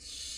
Shh.